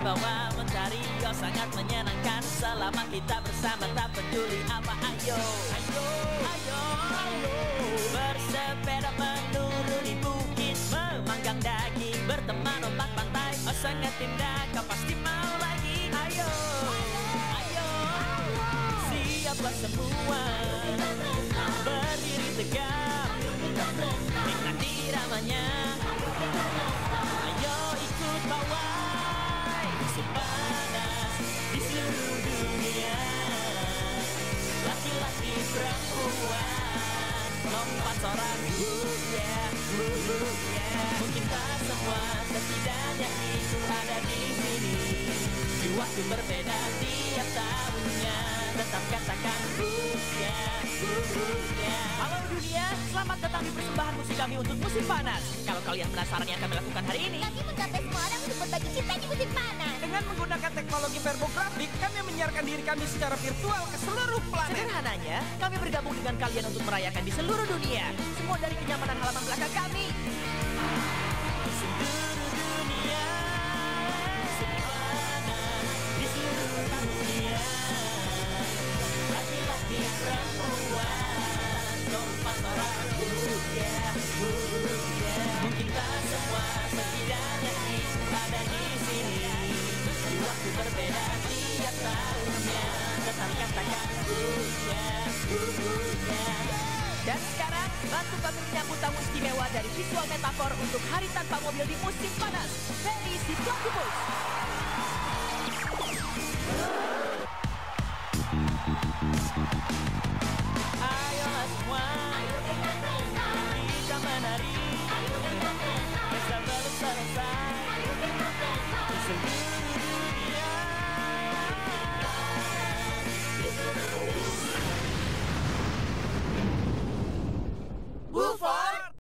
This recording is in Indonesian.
Barbeque Di bawah mentari oh sangat menyenangkan. Selama kita bersama tak peduli apa Ayo, ayo, ayo, ayo. Bersepeda menuruni bukit Memanggang daging berteman ombak pantai. Oh sangat indah kau pasti mau lagi Ayo, ayo, Siaplah semua. Berdiri tegak. Nikmati ramanya Lompat sorak uh, yeah, uh, uh, yeah. Mungkin tak semua setidaknya itu ada di sini Di waktu berbeda tiap tahunnya Tetap katakan uh, yeah, uh, uh, yeah. Halo dunia, selamat datang di persembahan musik kami untuk musim panas Kalau kalian penasaran yang kami lakukan hari ini Kami menggapai semua orang untuk berbagi cinta di musim panas. Dengan menggunakan teknologi verbografik, menyiarkan diri kami secara virtual ke seluruh planet. Sederhananya, kami bergabung dengan kalian untuk merayakan di seluruh dunia. Semua dari kenyamanan halaman Dan sekarang, bantu kami menyambut tamu istimewa dari visual metafor untuk hari tanpa mobil di musim panas. Ferry Situasi Bus.